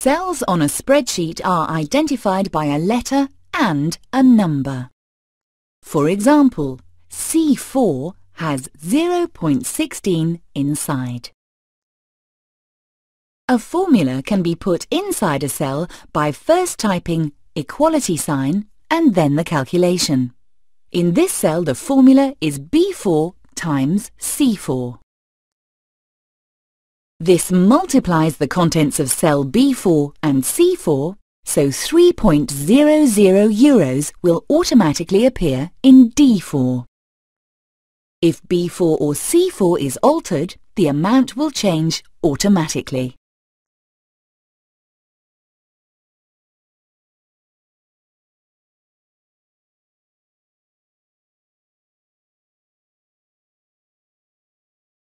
Cells on a spreadsheet are identified by a letter and a number. For example, C4 has 0.16 inside. A formula can be put inside a cell by first typing equality sign and then the calculation. In this cell the formula is B4 times C4. This multiplies the contents of cell B4 and C4, so 3.00 euros will automatically appear in D4. If B4 or C4 is altered, the amount will change automatically.